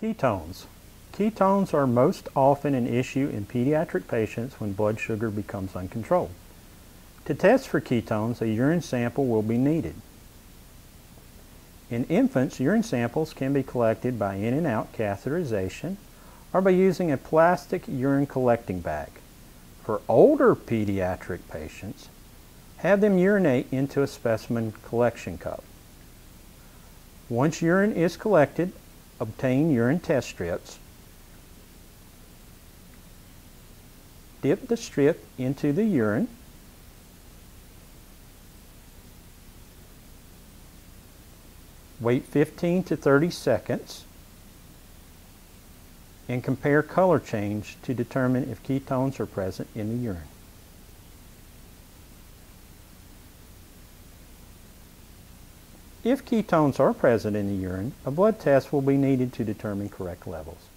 Ketones. Ketones are most often an issue in pediatric patients when blood sugar becomes uncontrolled. To test for ketones, a urine sample will be needed. In infants, urine samples can be collected by in and out catheterization or by using a plastic urine collecting bag. For older pediatric patients, have them urinate into a specimen collection cup. Once urine is collected, obtain urine test strips. Dip the strip into the urine. Wait 15 to 30 seconds and compare color change to determine if ketones are present in the urine. If ketones are present in the urine, a blood test will be needed to determine correct levels.